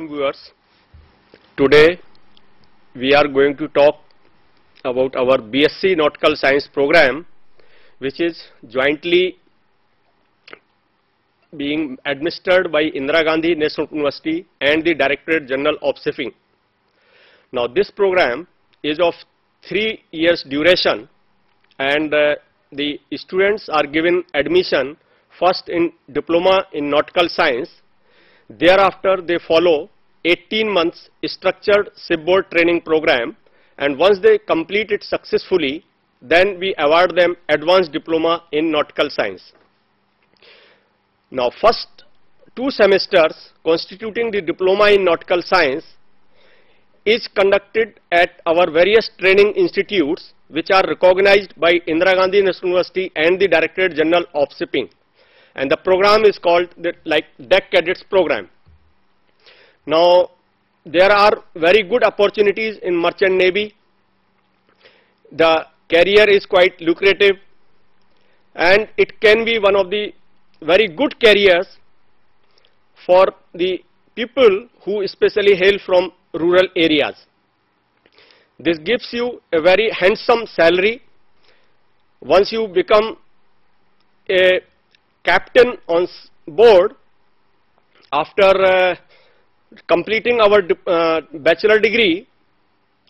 Welcome viewers. Today we are going to talk about our BSc Nautical Science program which is jointly being administered by Indira Gandhi National University and the Directorate General of Shipping. Now this program is of three years duration and uh, the students are given admission first in diploma in nautical science Thereafter, they follow 18 months structured shipboard training program and once they complete it successfully, then we award them advanced diploma in nautical science. Now first two semesters constituting the diploma in nautical science is conducted at our various training institutes which are recognized by Indira Gandhi National University and the Directorate General of Shipping and the program is called the, like deck cadets program. Now there are very good opportunities in merchant navy. The career is quite lucrative and it can be one of the very good careers for the people who especially hail from rural areas. This gives you a very handsome salary once you become a captain on board after uh, completing our uh, bachelor degree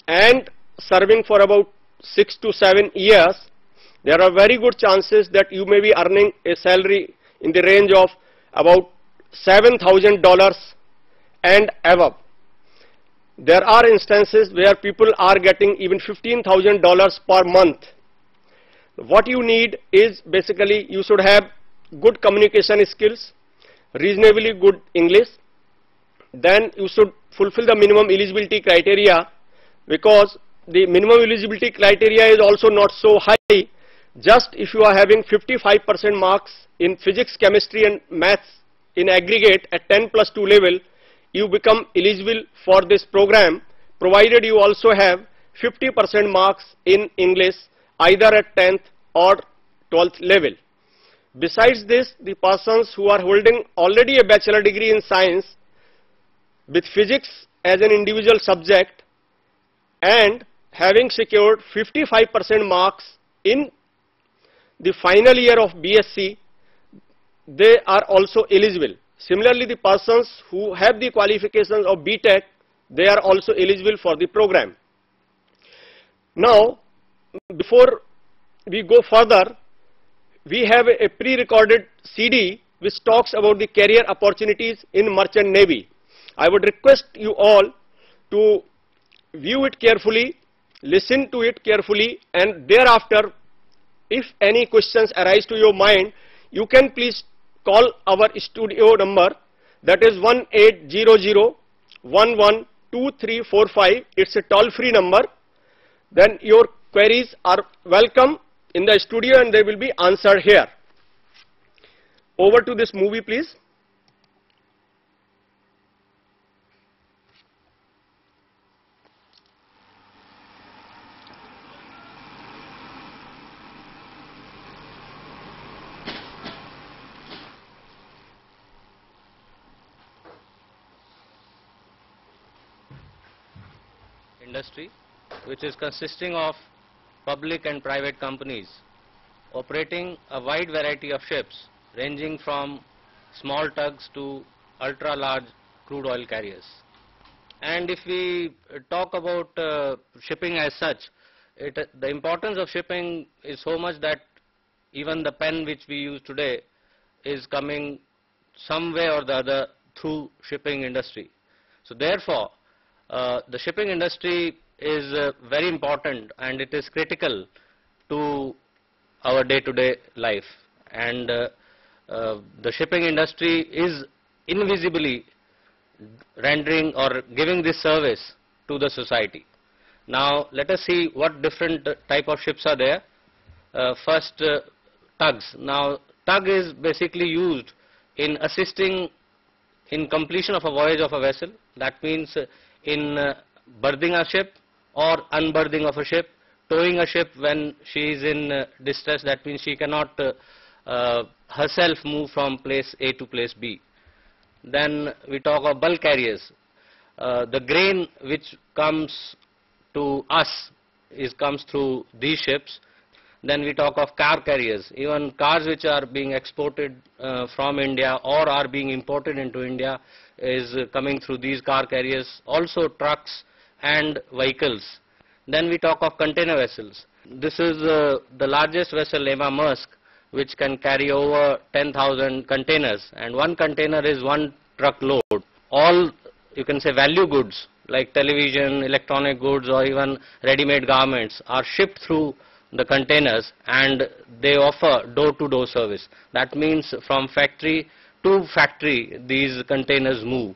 and serving for about 6 to 7 years, there are very good chances that you may be earning a salary in the range of about $7,000 and above. There are instances where people are getting even $15,000 per month. What you need is basically you should have good communication skills, reasonably good English, then you should fulfill the minimum eligibility criteria because the minimum eligibility criteria is also not so high. Just if you are having 55% marks in physics, chemistry and maths in aggregate at 10 plus 2 level, you become eligible for this program provided you also have 50% marks in English either at 10th or 12th level. Besides this, the persons who are holding already a bachelor degree in science with physics as an individual subject and having secured 55% marks in the final year of BSc, they are also eligible. Similarly, the persons who have the qualifications of BTech, they are also eligible for the program. Now, before we go further, we have a pre-recorded CD which talks about the career opportunities in merchant navy. I would request you all to view it carefully, listen to it carefully and thereafter if any questions arise to your mind, you can please call our studio number that is 1800 112345. It's a toll free number. Then your queries are welcome in the studio and they will be answered here. Over to this movie please. industry which is consisting of public and private companies operating a wide variety of ships ranging from small tugs to ultra large crude oil carriers. And if we talk about uh, shipping as such, it, the importance of shipping is so much that even the pen which we use today is coming some way or the other through shipping industry. So therefore, uh, the shipping industry is uh, very important and it is critical to our day-to-day -day life and uh, uh, the shipping industry is invisibly rendering or giving this service to the society. Now let us see what different type of ships are there. Uh, first uh, tugs. Now tug is basically used in assisting in completion of a voyage of a vessel. That means in berthing a ship or unberthing of a ship, towing a ship when she is in uh, distress, that means she cannot uh, uh, herself move from place A to place B. Then we talk of bulk carriers. The grain which comes to us is comes through these ships. Then we talk of car carriers. Even cars which are being exported uh, from India or are being imported into India is uh, coming through these car carriers. Also trucks and vehicles. Then we talk of container vessels. This is uh, the largest vessel, Emma Maersk, which can carry over 10,000 containers. And one container is one truck load. All, you can say, value goods like television, electronic goods or even ready-made garments are shipped through the containers and they offer door-to-door -door service. That means from factory to factory these containers move.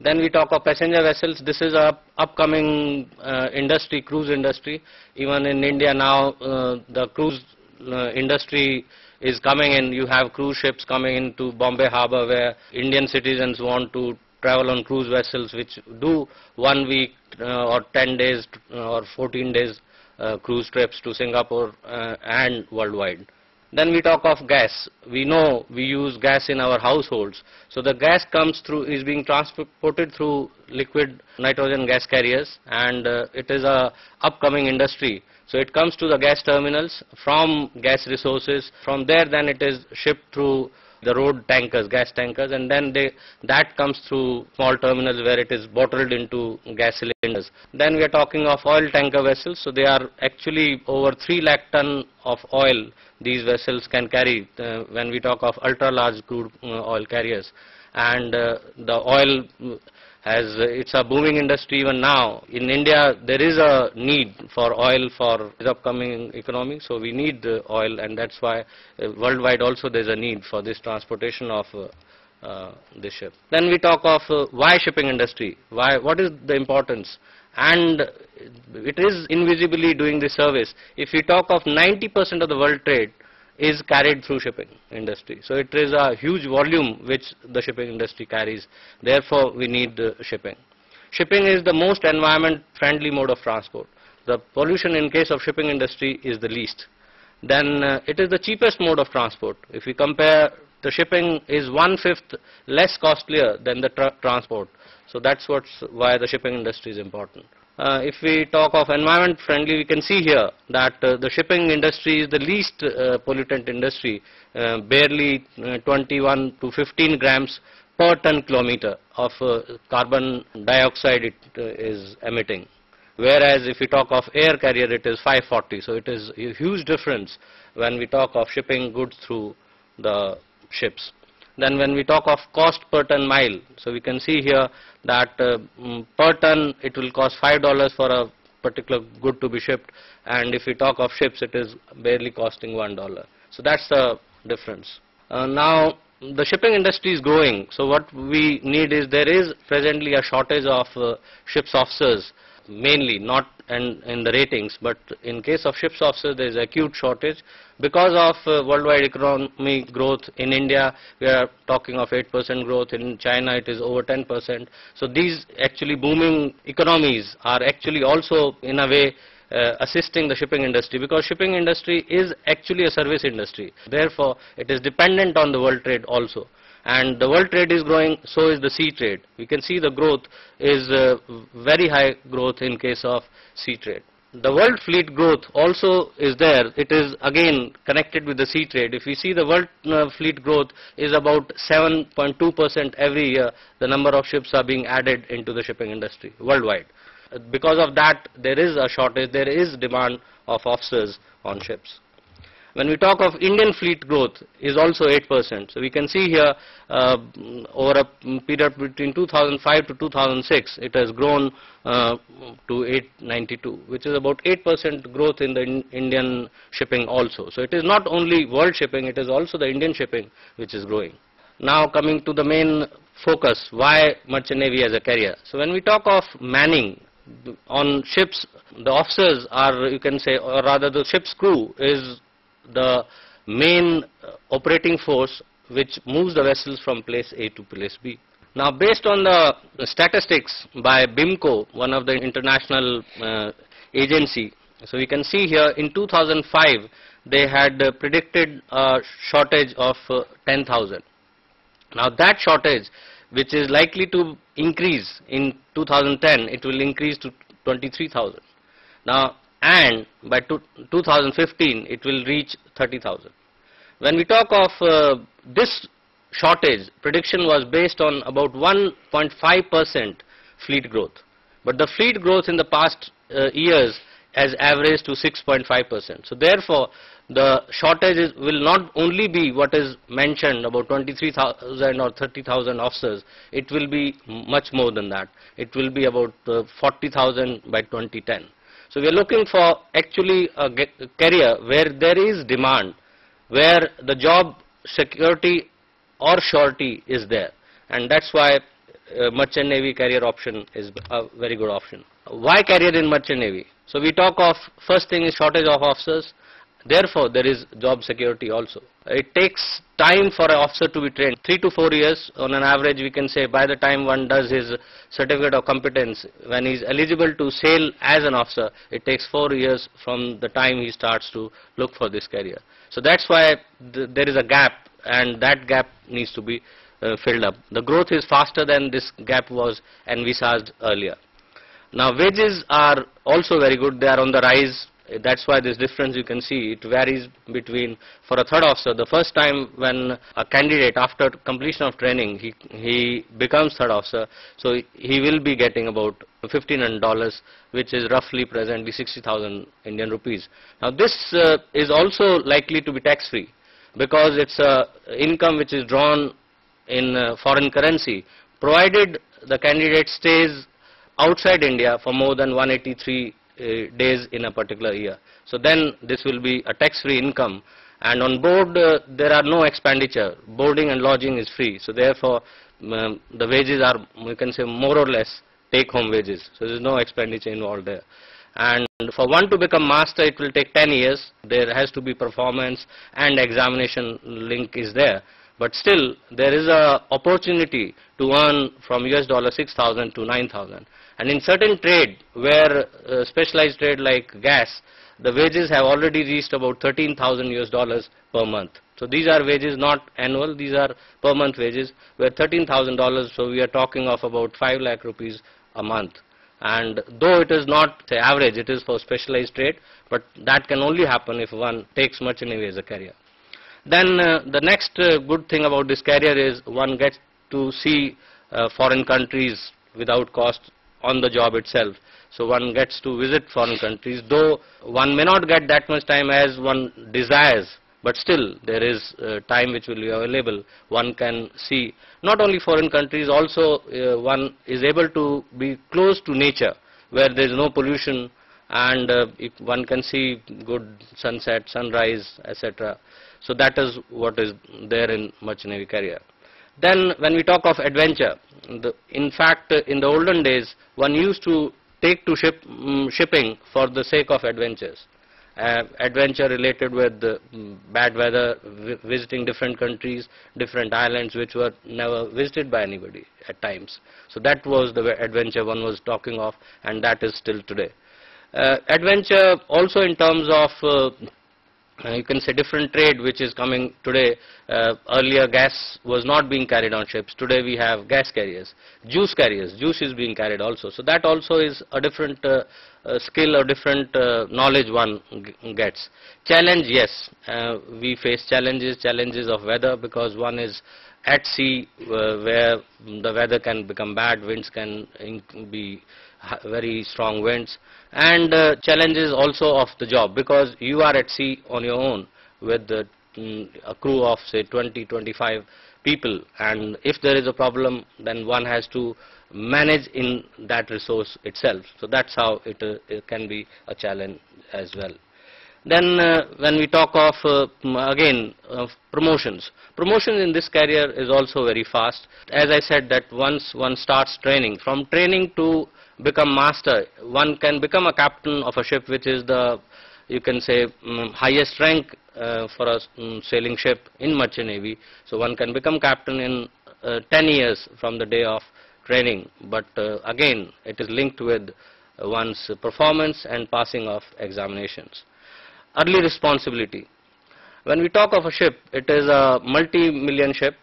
Then we talk of passenger vessels. This is a upcoming uh, industry, cruise industry. Even in India now, uh, the cruise uh, industry is coming in. You have cruise ships coming into Bombay Harbour where Indian citizens want to travel on cruise vessels which do one week uh, or 10 days uh, or 14 days uh, cruise trips to Singapore and worldwide. Then we talk of gas. We know we use gas in our households. So the gas comes through, is being transported through liquid nitrogen gas carriers and uh, it is a upcoming industry. So it comes to the gas terminals from gas resources. From there then it is shipped through the road tankers, gas tankers, and then they, that comes through small terminals where it is bottled into gas cylinders. Then we are talking of oil tanker vessels, so they are actually over 3 lakh ton of oil these vessels can carry uh, when we talk of ultra large crude uh, oil carriers. And uh, the oil as it's a booming industry even now. In India, there is a need for oil for the upcoming economy, so we need oil and that's why uh, worldwide also there's a need for this transportation of uh, uh, this ship. Then we talk of uh, why shipping industry, why, what is the importance and it is invisibly doing the service. If we talk of 90% of the world trade, is carried through shipping industry. So it is a huge volume which the shipping industry carries. Therefore, we need uh, shipping. Shipping is the most environment friendly mode of transport. The pollution in case of shipping industry is the least. Then uh, it is the cheapest mode of transport. If we compare the shipping is one-fifth less costlier than the tra transport. So that's what's why the shipping industry is important. Uh, if we talk of environment friendly, we can see here that uh, the shipping industry is the least uh, pollutant industry, uh, barely uh, 21 to 15 grams per ton kilometer of uh, carbon dioxide it is emitting. Whereas if we talk of air carrier, it is 540. So it is a huge difference when we talk of shipping goods through the ships. Then when we talk of cost per ton mile, so we can see here that uh, mm, per ton it will cost $5 for a particular good to be shipped and if we talk of ships it is barely costing $1. So that's the difference. Uh, now the shipping industry is growing so what we need is there is presently a shortage of uh, ships officers mainly, not in, the ratings, but in case of ships officers, there is acute shortage. Because of uh, worldwide economic growth in India, we are talking of 8% growth. In China, it is over 10%. So these actually booming economies are actually also, in a way, uh, assisting the shipping industry because shipping industry is actually a service industry. Therefore, it is dependent on the world trade also and the world trade is growing, so is the sea trade. We can see the growth is uh, very high growth in case of sea trade. The world fleet growth also is there. It is again connected with the sea trade. If we see the world uh, fleet growth is about 7.2% every year, the number of ships are being added into the shipping industry worldwide. Because of that, there is a shortage, there is demand of officers on ships. When we talk of Indian fleet growth is also 8%. So we can see here uh, over a period between 2005 to 2006, it has grown uh, to 892, which is about 8% growth in the in Indian shipping also. So it is not only world shipping, it is also the Indian shipping which is growing. Now coming to the main focus, why merchant navy as a carrier. So when we talk of manning, on ships, the officers are, you can say, or rather the ship's crew is the main uh, operating force which moves the vessels from place A to place B. Now based on the statistics by BIMCO, one of the international uh, agency, so we can see here in 2005 they had uh, predicted a shortage of uh, 10,000. Now that shortage which is likely to increase in 2010, it will increase to 23,000. Now, and by two, 2015, it will reach 30,000. When we talk of uh, this shortage, prediction was based on about 1.5% fleet growth. But the fleet growth in the past uh, years has averaged to 6.5%. So therefore, the shortage is, will not only be what is mentioned about 23,000 or 30,000 officers, it will be much more than that. It will be about uh, 40,000 by 2010. So we are looking for actually a career where there is demand, where the job security or surety is there. And that's why uh, merchant navy career option is a very good option. Why career in merchant navy? So we talk of first thing is shortage of officers. Therefore, there is job security also. It takes time for an officer to be trained. Three to four years on an average we can say by the time one does his certificate of competence, when he is eligible to sail as an officer, it takes four years from the time he starts to look for this career. So that's why th there is a gap and that gap needs to be uh, filled up. The growth is faster than this gap was envisaged earlier. Now wages are also very good, they are on the rise. That's why this difference you can see, it varies between, for a third officer, the first time when a candidate after completion of training, he, he becomes third officer, so he will be getting about $1,500, which is roughly presently 60,000 Indian rupees. Now this uh, is also likely to be tax free because it's a income which is drawn in uh, foreign currency, provided the candidate stays outside India for more than 183 uh, days in a particular year. So then this will be a tax-free income and on board uh, there are no expenditure. Boarding and lodging is free. So therefore um, the wages are, we can say more or less take-home wages. So there is no expenditure involved there. And for one to become master, it will take 10 years. There has to be performance and examination link is there. But still, there is a opportunity to earn from US dollar 6,000 to 9,000. And in certain trade, where uh, specialized trade like gas, the wages have already reached about 13,000 US dollars per month. So these are wages not annual, these are per month wages, where $13,000, so we are talking of about 5 lakh rupees a month. And though it is not say, average, it is for specialized trade, but that can only happen if one takes merchant as a career. Then uh, the next uh, good thing about this career is one gets to see uh, foreign countries without cost on the job itself. So one gets to visit foreign countries, though one may not get that much time as one desires, but still there is uh, time which will be available. One can see not only foreign countries, also uh, one is able to be close to nature, where there is no pollution and uh, one can see good sunset, sunrise, etc. So that is what is there in merchant navy career. Then when we talk of adventure, the, in fact in the olden days one used to take to ship, um, shipping for the sake of adventures. Uh, adventure related with um, bad weather, visiting different countries, different islands which were never visited by anybody at times. So that was the adventure one was talking of and that is still today. Uh, adventure also in terms of uh, uh, you can say different trade which is coming today. Uh, earlier gas was not being carried on ships. Today we have gas carriers. Juice carriers. Juice is being carried also. So that also is a different uh, uh skill or different uh, knowledge one gets. Challenge, yes. We face challenges, challenges of weather because one is at sea where the weather can become bad, winds can be very strong winds. And uh, challenges also of the job because you are at sea on your own with the, mm, a crew of say 20 25 people. And if there is a problem then one has to manage in that resource itself. So that's how it, uh, it can be a challenge as well. Then uh, when we talk of uh, again of promotions. Promotion in this career is also very fast. As i said that once one starts training from training to become master. One can become a captain of a ship which is the, you can say, um, highest rank uh, for a um, sailing ship in merchant navy. So one can become captain in uh, 10 years from the day of training. But uh, again, it is linked with one's performance and passing of examinations. Early responsibility. When we talk of a ship, it is a multi-million ship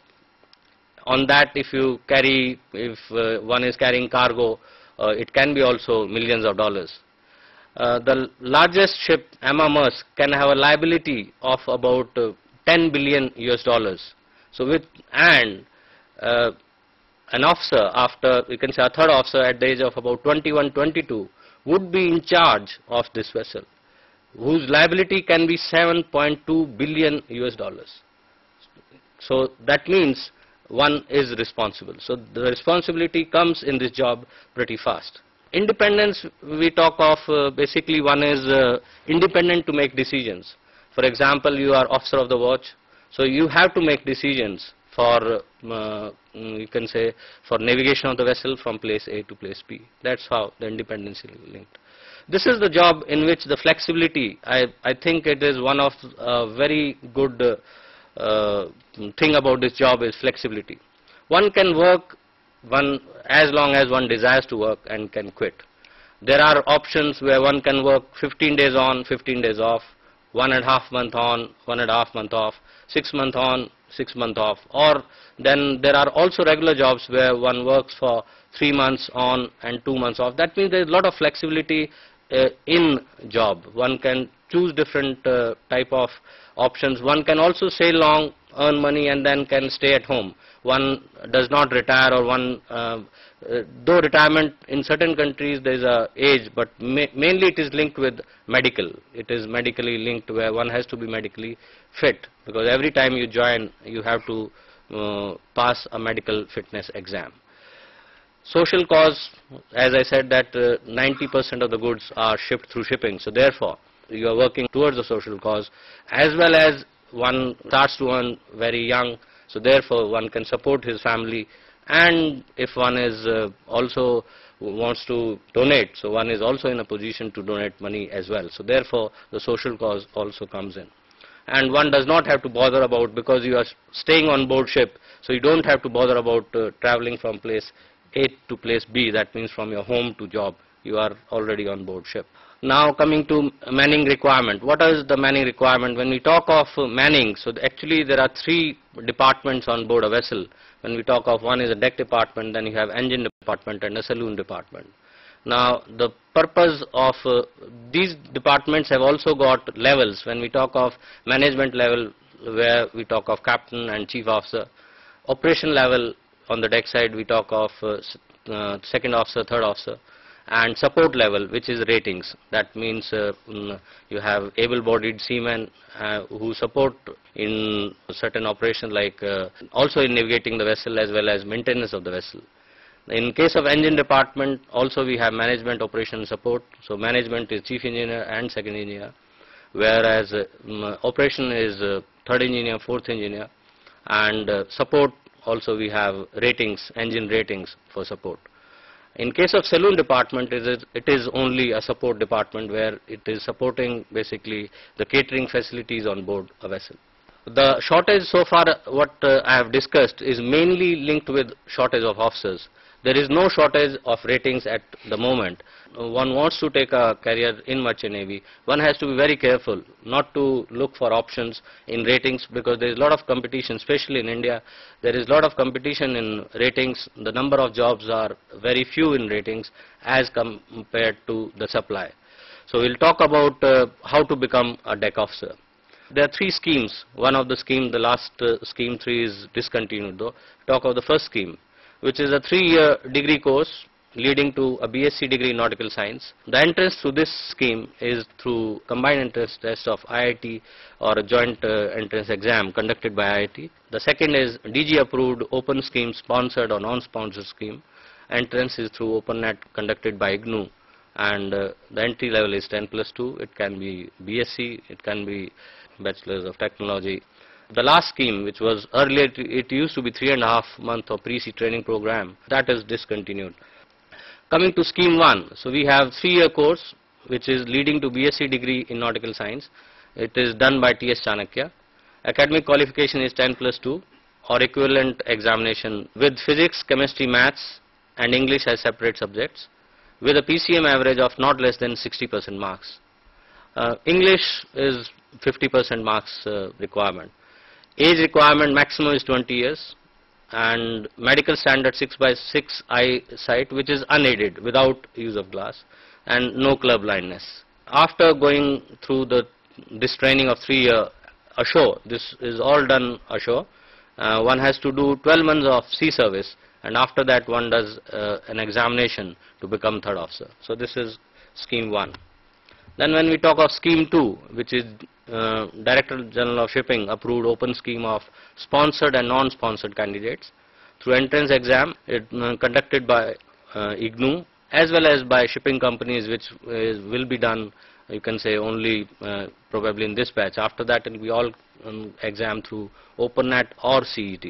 on that if you carry, if uh, one is carrying cargo, it can be also millions of dollars. Uh, the largest ship, Emma Maersk, can have a liability of about uh, 10 billion US dollars. So with, and uh, an officer after, you can say a third officer at the age of about 21, 22 would be in charge of this vessel, whose liability can be 7.2 billion US dollars. So that means one is responsible. So the responsibility comes in this job pretty fast. Independence, we talk of uh, basically one is uh, independent to make decisions. For example, you are officer of the watch, so you have to make decisions for, uh, you can say, for navigation of the vessel from place A to place B. That's how the independence is linked. This is the job in which the flexibility, I, I think it is one of uh, very good uh, thing about this job is flexibility. One can work one as long as one desires to work and can quit. There are options where one can work 15 days on, 15 days off, one and a half month on, one and a half month off, six month on, six month off. Or then there are also regular jobs where one works for three months on and two months off. That means there is a lot of flexibility uh, in job. One can choose different uh, type of options. One can also stay long, earn money and then can stay at home. One does not retire or one, uh, uh, though retirement in certain countries there is a age, but ma mainly it is linked with medical. It is medically linked where one has to be medically fit because every time you join you have to uh, pass a medical fitness exam. Social cause, as I said that 90% uh, of the goods are shipped through shipping, so therefore you are working towards the social cause as well as one starts to earn very young. So therefore one can support his family. And if one is uh, also wants to donate so one is also in a position to donate money as well. So therefore the social cause also comes in. And one does not have to bother about because you are staying on board ship so you don't have to bother about uh, traveling from place A to place B. That means from your home to job you are already on board ship now coming to manning requirement. What is the manning requirement? When we talk of manning, so actually there are three departments on board a vessel. When we talk of one is a deck department, then you have engine department and a saloon department. Now the purpose of uh, these departments have also got levels. When we talk of management level, where we talk of captain and chief officer, operation level on the deck side we talk of uh, uh, second officer, third officer and support level which is ratings. That means uh, mm, you have able-bodied seamen uh, who support in certain operations like uh, also in navigating the vessel as well as maintenance of the vessel. In case of engine department also we have management operation support. So management is chief engineer and second engineer whereas um, operation is uh, third engineer fourth engineer and uh, support also we have ratings engine ratings for support in case of saloon department, it is, only a support department where it is supporting basically the catering facilities on board a vessel. The shortage so far, what uh, I have discussed, is mainly linked with shortage of officers. There is no shortage of ratings at the moment. One wants to take a career in merchant navy. One has to be very careful not to look for options in ratings because there is a lot of competition, especially in India. There is a lot of competition in ratings. The number of jobs are very few in ratings as compared to the supply. So we'll talk about uh, how to become a deck officer. There are three schemes. One of the scheme, the last uh, scheme three is discontinued though. Talk of the first scheme which is a three-year degree course leading to a BSc degree in nautical science. The entrance to this scheme is through combined entrance test of IIT or a joint uh, entrance exam conducted by IIT. The second is DG approved open scheme sponsored or non-sponsored scheme. Entrance is through OpenNet conducted by IGNOU and uh, the entry level is 10 plus 2. It can be BSc, it can be Bachelor's of Technology the last scheme, which was earlier, it used to be three and a half month of pre-sea training program. That is discontinued. Coming to scheme one, so we have three-year course, which is leading to BSc degree in nautical science. It is done by T.S. Chanakya. Academic qualification is 10 plus 2 or equivalent examination with physics, chemistry, maths and English as separate subjects with a PCM average of not less than 60% marks. Uh, English is 50% marks uh, requirement. Age requirement maximum is 20 years and medical standard 6 by 6 eyesight which is unaided without use of glass and no color blindness. After going through the this training of 3 year ashore, this is all done ashore, uh, one has to do 12 months of sea service and after that one does uh, an examination to become third officer. So this is scheme 1. Then when we talk of scheme 2 which is uh, Director General of Shipping approved open scheme of sponsored and non-sponsored candidates through entrance exam it, uh, conducted by uh, IGNOU as well as by shipping companies which is, will be done you can say only uh, probably in this batch. After that it will be all um, exam through OpenNet or CET.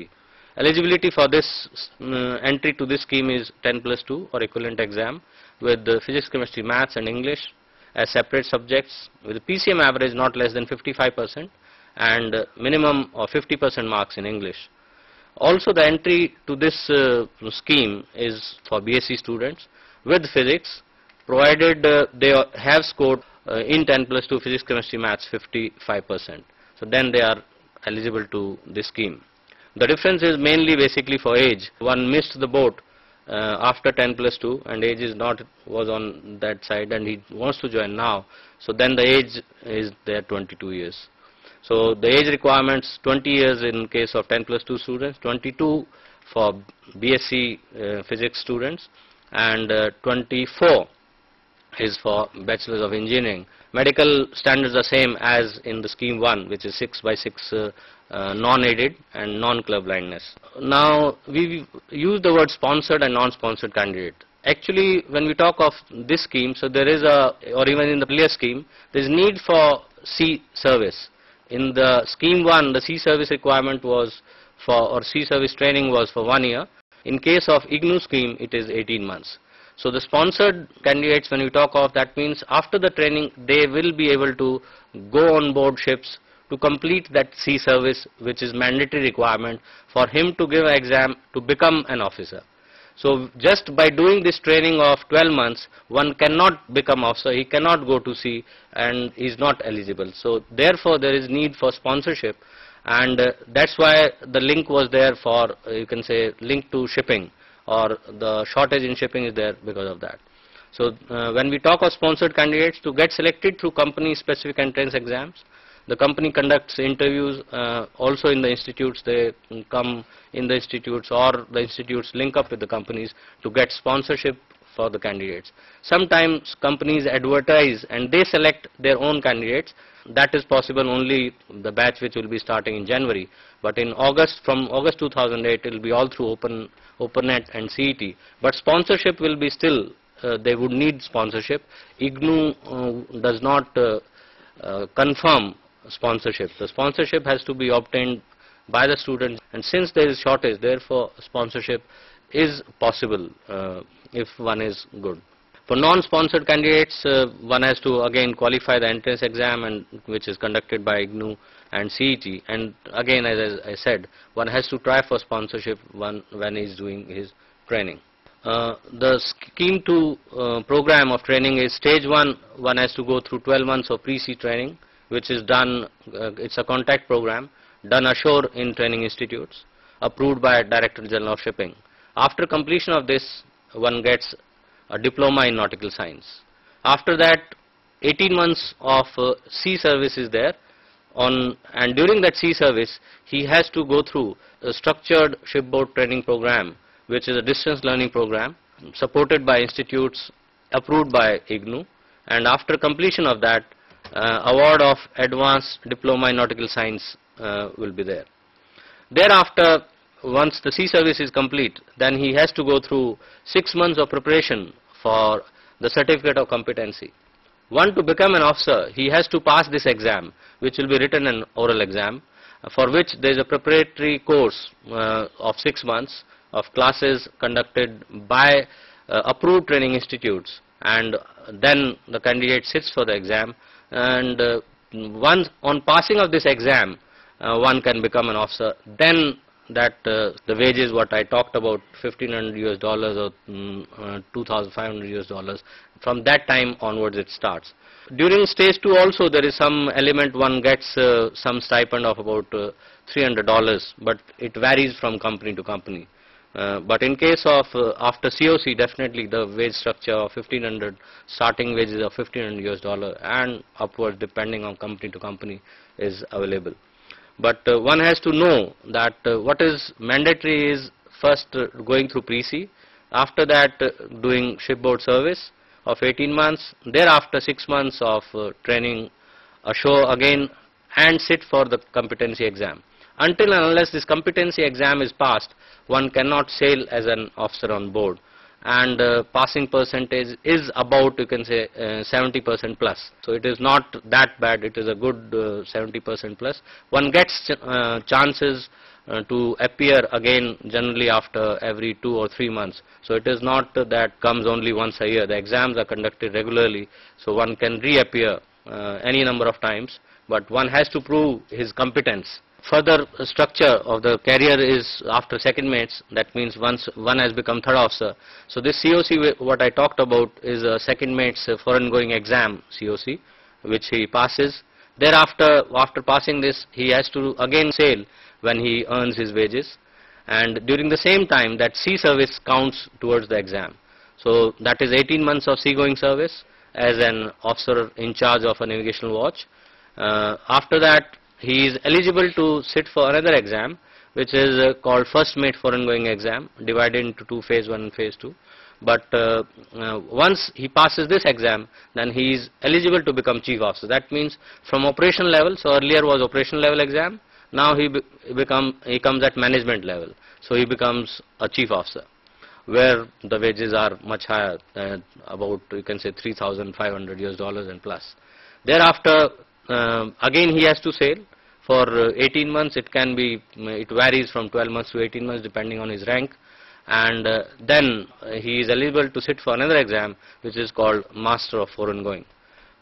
Eligibility for this uh, entry to this scheme is 10 plus 2 or equivalent exam with uh, physics, chemistry, maths and English as separate subjects with a PCM average not less than 55% and minimum of 50% marks in English. Also the entry to this uh, scheme is for BSc students with physics provided uh, they have scored uh, in 10 plus 2 physics, chemistry, maths 55%. So then they are eligible to this scheme. The difference is mainly basically for age. One missed the boat uh, after 10 plus 2 and age is not was on that side and he wants to join now. So then the age is there 22 years. So the age requirements 20 years in case of 10 plus 2 students, 22 for BSc uh, physics students and uh, 24 is for bachelors of engineering. Medical standards are same as in the scheme 1 which is 6 by 6 uh, uh, non-aided and non-color blindness. Now we use the word sponsored and non-sponsored candidate. Actually when we talk of this scheme, so there is a, or even in the earlier scheme, there is need for sea service. In the scheme 1, the sea service requirement was for, or sea service training was for one year. In case of IGNOU scheme, it is 18 months. So the sponsored candidates, when we talk of, that means after the training, they will be able to go on board ships to complete that sea service which is mandatory requirement for him to give an exam to become an officer. So just by doing this training of 12 months, one cannot become officer, he cannot go to sea and he is not eligible. So therefore there is need for sponsorship and uh, that's why the link was there for, uh, you can say, link to shipping or the shortage in shipping is there because of that. So uh, when we talk of sponsored candidates to get selected through company specific entrance exams, the company conducts interviews uh, also in the institutes. They come in the institutes or the institutes link up with the companies to get sponsorship for the candidates. Sometimes companies advertise and they select their own candidates. That is possible only the batch which will be starting in January. But in August, from August 2008, it will be all through Open, OpenNet and CET. But sponsorship will be still, uh, they would need sponsorship. IGNOU uh, does not uh, uh confirm sponsorship. The sponsorship has to be obtained by the students and since there is shortage therefore sponsorship is possible uh, if one is good. For non-sponsored candidates uh, one has to again qualify the entrance exam and which is conducted by IGNOU and CET and again as I said one has to try for sponsorship one, when he is doing his training. Uh, the scheme to uh, program of training is stage 1 one has to go through 12 months of pre-sea training which is done, uh, it's a contact program done ashore in training institutes approved by Director General of Shipping. After completion of this, one gets a diploma in nautical science. After that, 18 months of uh, sea service is there on and during that sea service he has to go through a structured shipboard training program which is a distance learning program supported by institutes approved by IGNOU and after completion of that uh, award of advanced diploma in nautical science uh, will be there. Thereafter, once the sea service is complete, then he has to go through six months of preparation for the certificate of competency. One, to become an officer, he has to pass this exam, which will be written an oral exam, for which there is a preparatory course uh, of six months of classes conducted by uh, approved training institutes. And then the candidate sits for the exam. And uh, once on passing of this exam uh, one can become an officer. Then that uh, the wages what I talked about 1500 US dollars or mm, uh, 2500 US dollars from that time onwards it starts during stage 2 also there is some element one gets uh, some stipend of about uh, $300, but it varies from company to company. Uh, but in case of uh, after COC, definitely the wage structure of 1500, starting wages of 1500 US dollar and upwards depending on company to company is available. But uh, one has to know that uh, what is mandatory is first uh, going through pre-sea, after that doing shipboard service of 18 months, thereafter 6 months of training ashore again and sit for the competency exam. Until and unless this competency exam is passed, one cannot sail as an officer on board and uh, passing percentage is about you can say 70% plus. So it is not that bad, it is a good 70% plus. One gets ch uh, chances uh, to appear again generally after every two or three months. So it is not that comes only once a year. The exams are conducted regularly, so one can reappear uh, any number of times, but one has to prove his competence further structure of the career is after second mates, that means once one has become third officer. So this COC, what I talked about is a second mates foreign going exam COC, which he passes. Thereafter, after passing this, he has to again sail when he earns his wages. And during the same time, that sea service counts towards the exam. So that is 18 months of seagoing service as an officer in charge of a navigational watch. Uh, after that, he is eligible to sit for another exam which is uh, called first mate foreign going exam divided into two phase 1 and phase 2 but uh, uh, once he passes this exam then he is eligible to become chief officer. That means from operation level so earlier was operation level exam now he be become he comes at management level. So he becomes a chief officer where the wages are much higher about you can say 3500 US dollars and plus. Thereafter uh, again he has to sail for uh, 18 months it can be it varies from 12 months to 18 months depending on his rank. And uh, then he is eligible to sit for another exam which is called master of foreign going.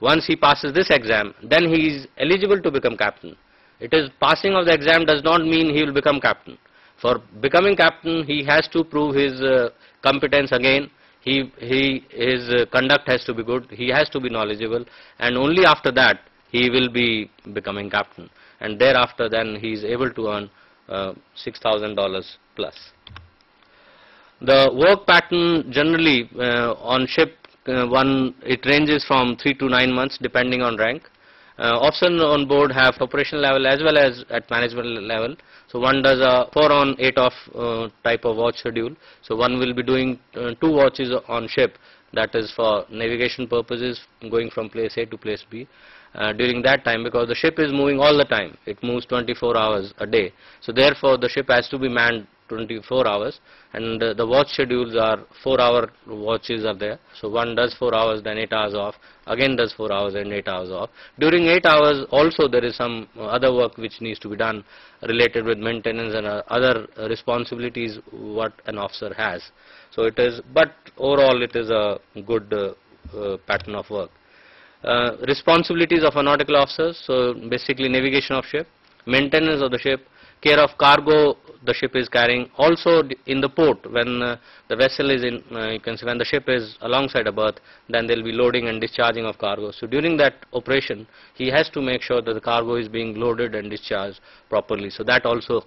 Once he passes this exam then he is eligible to become captain. It is passing of the exam does not mean he will become captain. For becoming captain he has to prove his uh, competence again. He he his uh, conduct has to be good. He has to be knowledgeable. And only after that he will be becoming captain and thereafter then he is able to earn uh, $6,000 plus. The work pattern generally uh, on ship uh, one it ranges from 3 to 9 months depending on rank. Uh, officers on board have operational level as well as at management level. So one does a 4 on 8 off uh, type of watch schedule. So one will be doing uh, two watches on ship that is for navigation purposes going from place A to place B uh, during that time because the ship is moving all the time. It moves 24 hours a day. So therefore the ship has to be manned 24 hours and uh, the watch schedules are 4 hour watches are there. So one does 4 hours then 8 hours off, again does 4 hours and 8 hours off. During 8 hours also there is some other work which needs to be done related with maintenance and uh, other responsibilities what an officer has. So it is, but overall it is a good uh, uh, pattern of work. Uh, responsibilities of a nautical officer, so basically navigation of ship, maintenance of the ship, care of cargo the ship is carrying, also in the port when uh, the vessel is in, uh, you can see when the ship is alongside a berth, then there will be loading and discharging of cargo. So during that operation, he has to make sure that the cargo is being loaded and discharged properly. So that also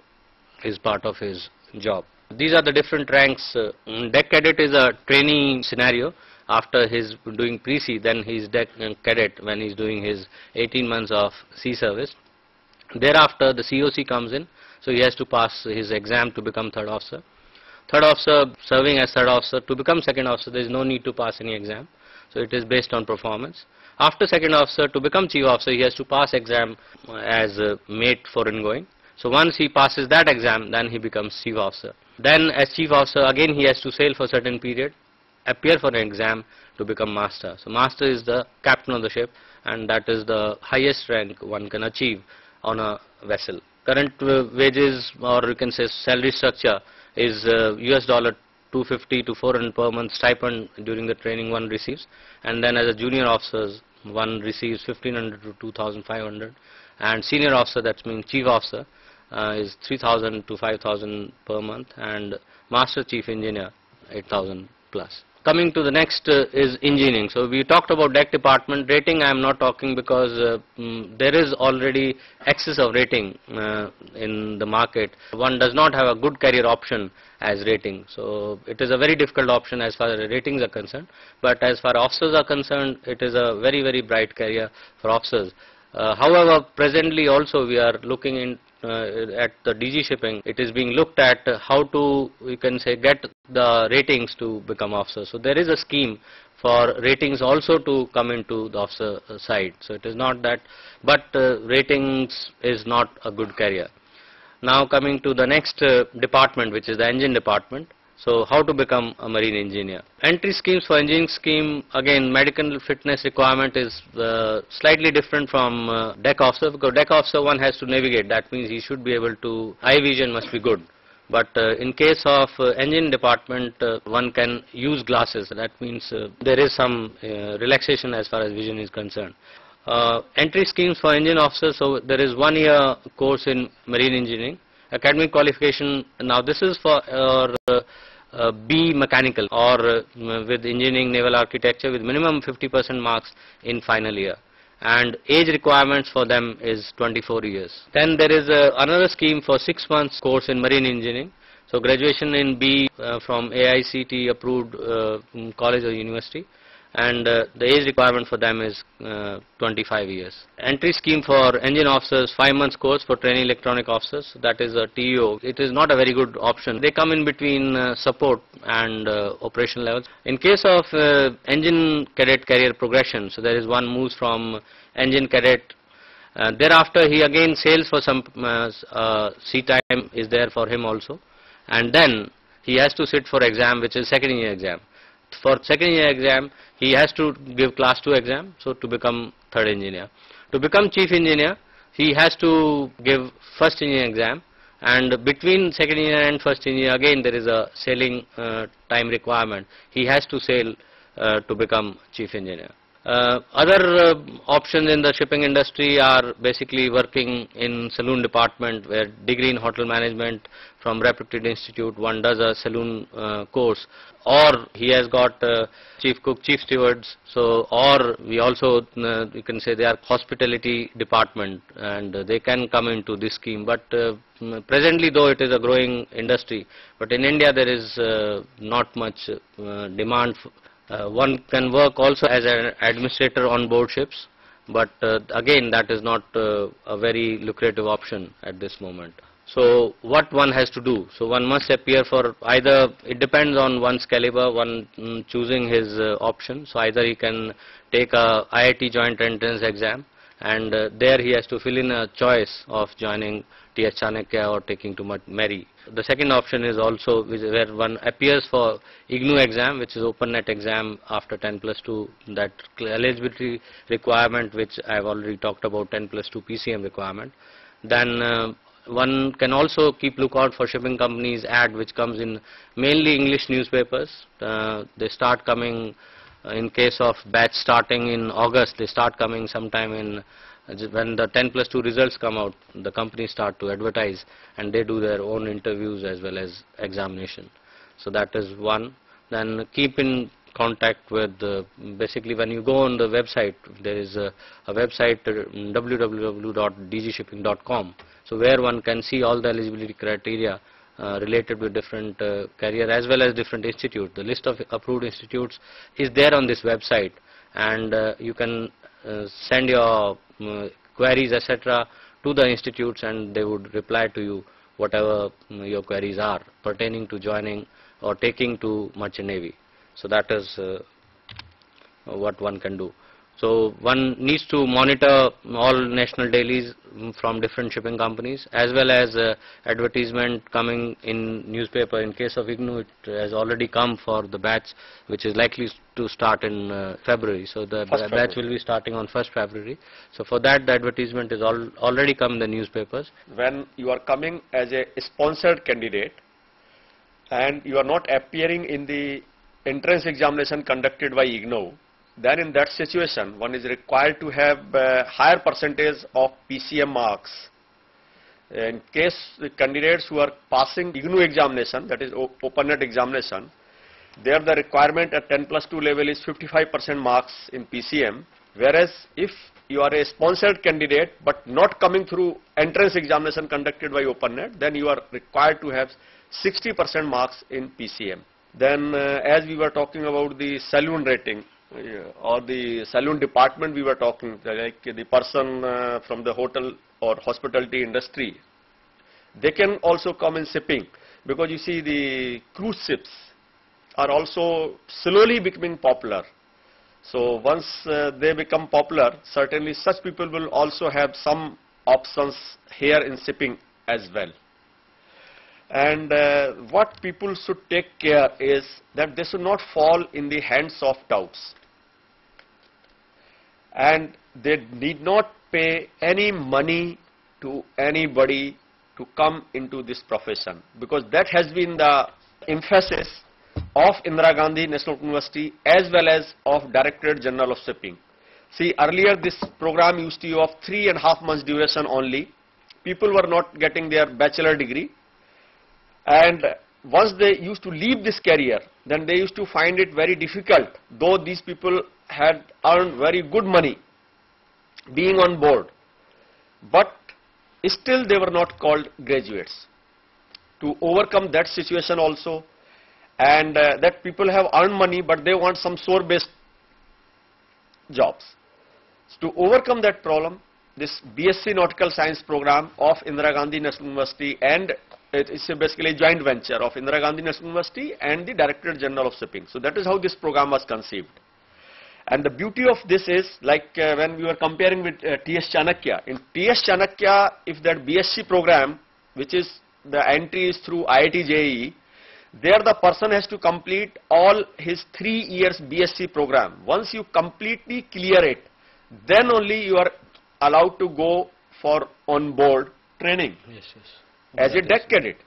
is part of his job. These are the different ranks. Uh, deck cadet is a training scenario after his doing pre-sea, then he's uh, cadet when he's doing his 18 months of sea service. Thereafter, the COC comes in, so he has to pass his exam to become third officer. Third officer serving as third officer, to become second officer, there is no need to pass any exam. So it is based on performance. After second officer, to become chief officer, he has to pass exam as a mate foreign going. So once he passes that exam, then he becomes chief officer. Then as chief officer, again he has to sail for certain period appear for an exam to become master. So master is the captain of the ship and that is the highest rank one can achieve on a vessel. Current wages or you can say salary structure is uh, US dollar 250 to 400 per month stipend during the training one receives and then as a junior officer one receives 1500 to 2500 and senior officer that means chief officer uh, is 3000 to 5000 per month and master chief engineer 8000 plus. Coming to the next uh, is engineering. So we talked about deck department. Rating I am not talking because uh, mm, there is already excess of rating uh, in the market. One does not have a good career option as rating. So it is a very difficult option as far as ratings are concerned. But as far as officers are concerned, it is a very, very bright career for officers. Uh, however, presently also we are looking in at the DG shipping, it is being looked at how to, we can say, get the ratings to become officers. So there is a scheme for ratings also to come into the officer side. So it is not that, but uh, ratings is not a good career. Now coming to the next uh, department, which is the engine department. So how to become a marine engineer? Entry schemes for engineering scheme, again medical fitness requirement is uh, slightly different from uh, deck officer because deck officer one has to navigate. That means he should be able to, eye vision must be good. But uh, in case of uh, engine department, uh, one can use glasses. That means uh, there is some relaxation as far as vision is concerned. Entry schemes for engine officers, so there is one year course in marine engineering. Academic qualification, now this is for uh, uh, B mechanical or uh, with engineering naval architecture with minimum 50% marks in final year and age requirements for them is 24 years. Then there is uh, another scheme for 6 months course in marine engineering. So graduation in B uh, from AICT approved uh, college or university and uh, the age requirement for them is uh, 25 years. Entry scheme for engine officers, 5 months course for training electronic officers, that is a TEO. It is not a very good option. They come in between uh, support and uh, operation levels. In case of uh, engine cadet career progression, so there is one moves from engine cadet uh, thereafter he again sails for some sea time is there for him also and then he has to sit for exam which is second year exam for second year exam he has to give class 2 exam so to become third engineer. To become chief engineer he has to give first engineer exam. And between second year and first engineer again there is a sailing uh, time requirement. He has to sail uh, to become chief engineer. Uh, other uh, options in the shipping industry are basically working in saloon department where degree in hotel management from reputed institute one does a saloon uh, course or he has got uh, chief cook chief stewards so or we also uh, you can say they are hospitality department and they can come into this scheme but uh, presently though it is a growing industry but in india there is uh, not much uh, demand one can work also as an administrator on board ships, but uh, again that is not uh, a very lucrative option at this moment. So what one has to do? So one must appear for either, it depends on one's caliber, one mm, choosing his uh, option. So either he can take a IIT joint entrance exam and uh, there he has to fill in a choice of joining TS Chanakya or taking to Mary. The second option is also where one appears for IGNOU exam, which is open net exam after 10 plus 2, that eligibility requirement which I have already talked about 10 plus 2 PCM requirement. Then uh, one can also keep lookout for shipping companies ad which comes in mainly English newspapers. Uh, they start coming uh, in case of batch starting in August, they start coming sometime in uh, when the 10 plus 2 results come out, the companies start to advertise and they do their own interviews as well as examination. So that is one. Then keep in contact with, uh, basically when you go on the website, there is a, a website uh, www.dgshipping.com. So where one can see all the eligibility criteria uh, related with different uh, career as well as different institute. The list of approved institutes is there on this website and uh, you can uh, send your um, queries etc. to the institutes and they would reply to you whatever um, your queries are pertaining to joining or taking to merchant navy. So that is uh, what one can do. So one needs to monitor all national dailies from different shipping companies as well as uh, advertisement coming in newspaper. In case of IGNOU, it has already come for the batch which is likely to start in uh, February. So the ba- batch will be starting on 1st February. So for that the advertisement is al- already come in the newspapers. when you are coming as a sponsored candidate and you are not appearing in the entrance examination conducted by IGNOU, then in that situation one is required to have uh, higher percentage of PCM marks. In case the candidates who are passing IGNOU examination, that is o- open net examination, there the requirement at 10 plus 2 level is 55% marks in PCM, whereas if you are a sponsored candidate but not coming through entrance examination conducted by OpenNet, then you are required to have 60% marks in PCM. Then uh, as we were talking about the saloon rating or the saloon department we were talking, like the person uh, from the hotel or hospitality industry, they can also come in shipping because you see the cruise ships are also slowly becoming popular. So once uh, they become popular, certainly such people will also have some options here in shipping as well. And uh, what people should take care is that they should not fall in the hands of doubts. And they need not pay any money to anybody to come into this profession because that has been the emphasis of Indira Gandhi National University as well as of Directorate General of Shipping. See earlier this program used to be of three and a half months duration only. People were not getting their bachelor degree and once they used to leave this career then they used to find it very difficult though these people had earned very good money being on board but still they were not called graduates. To overcome that situation also and uh, that people have earned money but they want some shore based jobs. So to overcome that problem this BSc Nautical Science program of Indira Gandhi National University and it is basically a joint venture of Indira Gandhi National University and the Directorate General of Shipping. So that is how this program was conceived. And the beauty of this is like uh, when we were comparing with uh, TS Chanakya. In TS Chanakya, if that BSc program, which is the entry is through IIT JEE, there the person has to complete all his three years BSc program. Once you completely clear it, then only you are allowed to go for on-board training Yes, yes. As a deck cadet.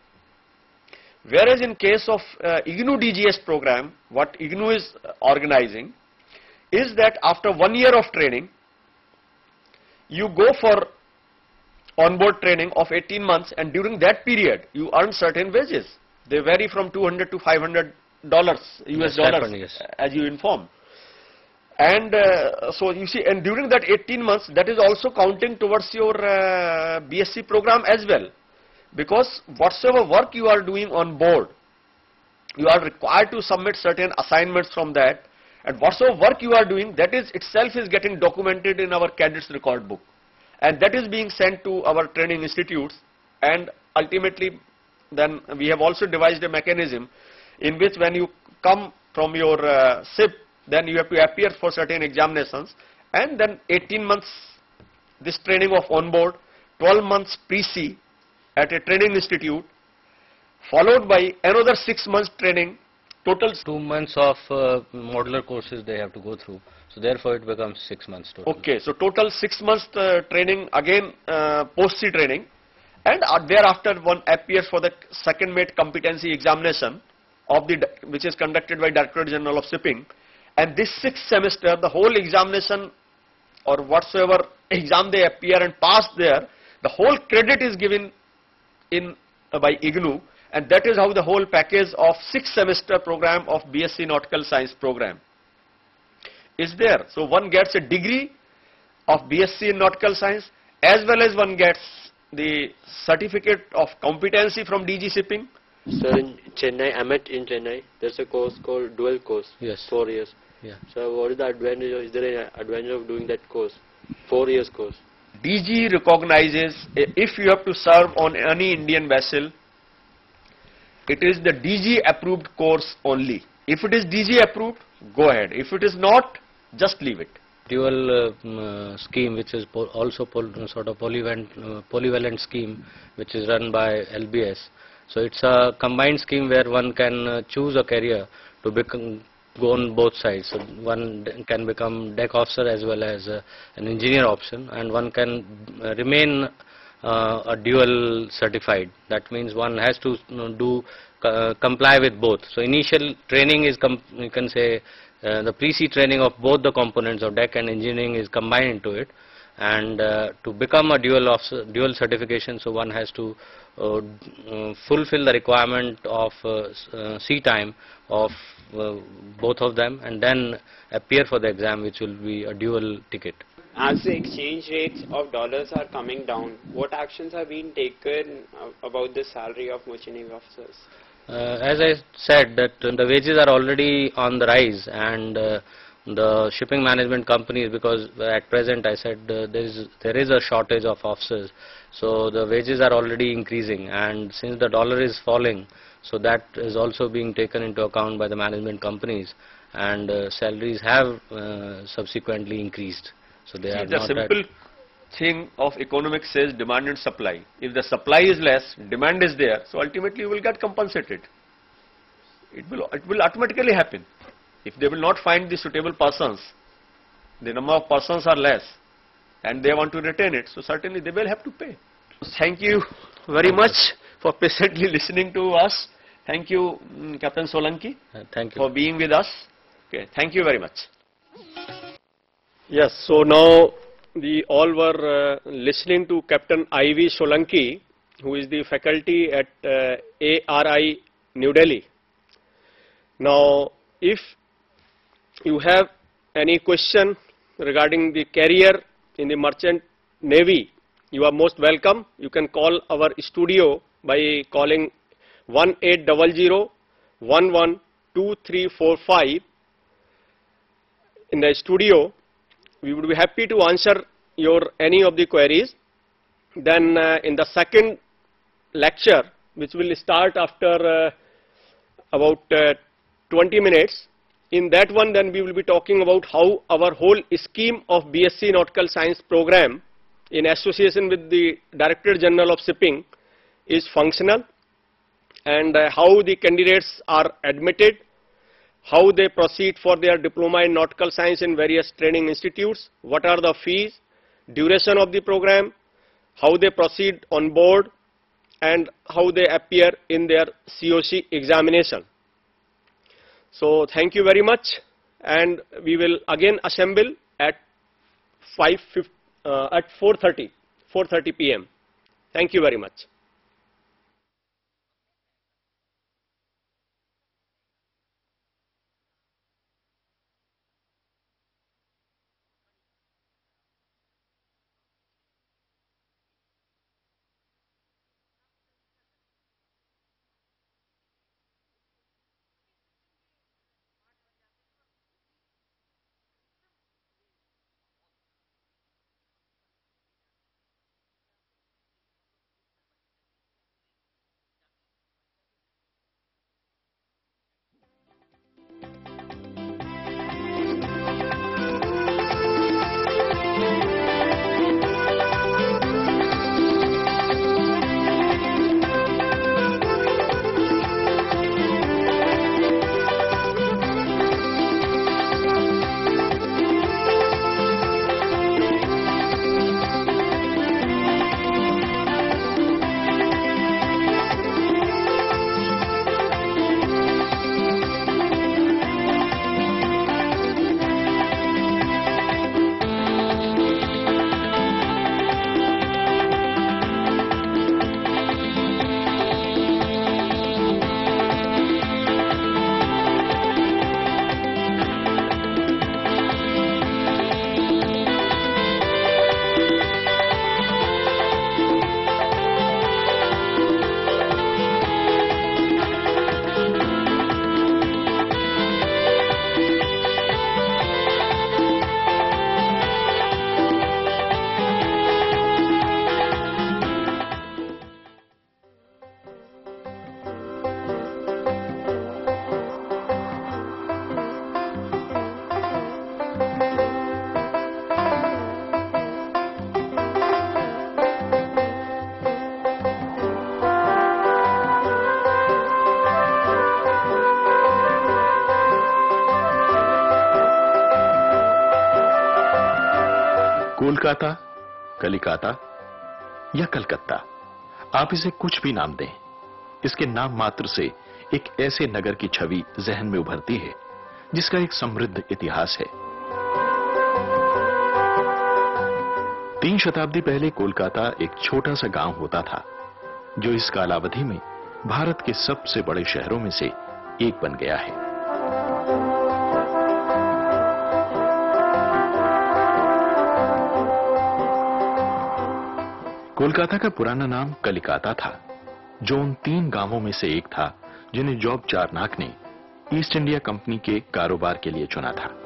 Whereas in case of uh, IGNOU DGS program, what IGNOU is uh, organizing is that after one year of training, you go for on-board training of 18 months and during that period you earn certain wages. They vary from 200 to 500 dollars, US dollars yes. as you inform. And uh, so you see, and during that 18 months, that is also counting towards your uh, BSc program as well. Because whatsoever work you are doing on board, you are required to submit certain assignments from that. And whatsoever work you are doing, that is itself is getting documented in our cadets record book. And that is being sent to our training institutes. And ultimately, then we have also devised a mechanism in which when you come from your uh, ship, then you have to appear for certain examinations and then 18 months this training of onboard, 12 months pre-sea at a training institute, followed by another 6 months training, total, Two months of uh, modular courses they have to go through. So therefore it becomes six months total. okay, so total 6 months uh, training again uh, post-sea training and uh, thereafter one appears for the second mate competency examination of the, which is conducted by Directorate General of Shipping and this sixth semester the whole examination or whatsoever exam they appear and pass there, the whole credit is given in uh, by IGNOU and that is how the whole package of six semester program of BSc Nautical Science program is there. So one gets a degree of BSc in Nautical Science as well as one gets the certificate of competency from DG Shipping. Sir, in Chennai, I met in Chennai. There's a course called dual course. Yes. Four years. Yeah. So what is the advantage? Of, is there any advantage of doing that course? Four years course. DG recognizes if you have to serve on any Indian vessel, it is the DG approved course only. If it is DG approved, go ahead. If it is not, just leave it. Dual uh, uh, scheme which is also sort of polyvalent, uh, polyvalent scheme which is run by LBS. So it's a combined scheme where one can uh, choose a career to become go on both sides. So one can become deck officer as well as uh, an engineer option and one can uh, remain uh, a dual certified. That means one has to you know, do uh, comply with both. So initial training is you can say uh, the pre-sea training of both the components of deck and engineering is combined into it and uh, to become a dual of dual certification so one has to uh, uh, fulfill the requirement of uh, s- sea time of both of them and then appear for the exam which will be a dual ticket. As the exchange rates of dollars are coming down, what actions are being taken uh, about the salary of merchant navy officers? Uh, as I said that the wages are already on the rise and uh, the shipping management companies because at present I said uh, there is there is a shortage of officers so the wages are already increasing and since the dollar is falling so that is also being taken into account by the management companies and uh, salaries have uh, subsequently increased so they See, are the simple thing of economics says demand and supply. If the supply is less, demand is there, so ultimately you will get compensated. It will, it will automatically happen. If they will not find the suitable persons, the number of persons are less, and they want to retain it, so certainly they will have to pay. Thank you very much for patiently listening to us. Thank you, mm, Captain Solanki, uh, thank you for being with us. Okay, thank you very much. Yes, so now we all were uh, listening to Captain I.V. Solanki, who is the faculty at uh, ARI New Delhi. Now, if you have any question regarding the career in the merchant navy, you are most welcome. You can call our studio by calling 1800 112345 in the studio we would be happy to answer your any of the queries. Then uh, in the second lecture, which will start after uh, about uh, 20 minutes, in that one then we will be talking about how our whole scheme of BSc Nautical Science program in association with the Director General of Shipping is functional and uh, how the candidates are admitted how they proceed for their diploma in nautical science in various training institutes, what are the fees, duration of the program, how they proceed on board, and how they appear in their COC examination. So thank you very much, and we will again assemble at 5 uh, at 4:30 4:30 p.m. Thank you very much. Kolkata, Kalikata या कलकत्ता? आप इसे कुछ भी नाम दें। इसके नाम मात्र से एक ऐसे नगर की छवि जहन में उभरती है, जिसका एक समृद्ध इतिहास है। तीन शताब्दी पहले कोलकाता एक छोटा सा गाँव होता था, जो इस कालावधि में भारत के सबसे बड़े शहरों में से एक बन गया है। कोलकाता का पुराना नाम कलिकाता था, जो उन तीन गाँवों में से एक था, जिन्हें जॉब चारनाक ने ईस्ट इंडिया कंपनी के कारोबार के लिए चुना था।